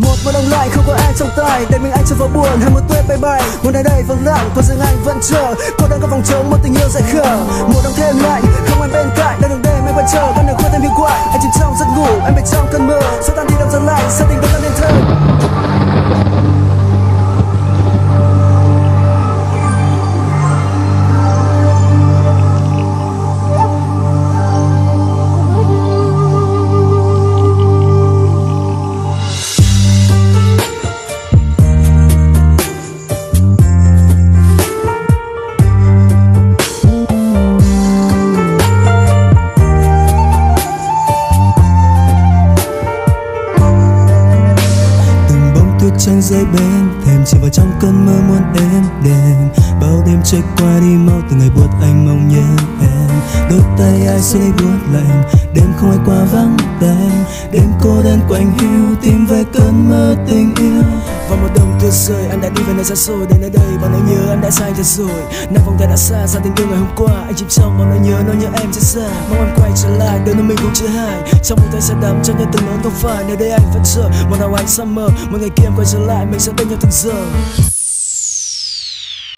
một mùa đông lại không có ai trong tay. Để mình anh cho vào buồn hay một tuyết bay bay. Một nơi đây vắng lặng còn riêng anh vẫn chờ. Cô đang có vòng trống, một tình yêu dại khờ. Mùa đông thêm lạnh, không ai bên cạnh. Đang đường đêm anh vẫn chờ con đường khuya thêm hiệu quả bước chân rơi bên thềm. Chìm vào trong cơn mơ muôn êm đềm. Bao đêm trôi qua đi, mau từng ngày buốt anh mong nhớ em. Đôi tay ai sẽ buốt lạnh? Đêm không ai qua vắng đêm đêm cô đơn quạnh hiu, tìm về cơn mơ tình một rơi, anh đã đi về nơi xa xôi, đến nơi đây bao nỗi nhớ anh đã sai thật rồi. Năm vòng tay đã xa xa tình yêu ngày hôm qua, anh chìm trong bao nỗi nhớ nỗi nhớ em rất xa. Mong em quay trở lại, đôi nơi mình cũng chưa hai. Trong một tay sẽ đắm cho nhau từng nỗi không phải nơi đây anh vẫn chờ. Một nào anh summer một ngày kia em quay trở lại, mình sẽ bên nhau từng giờ.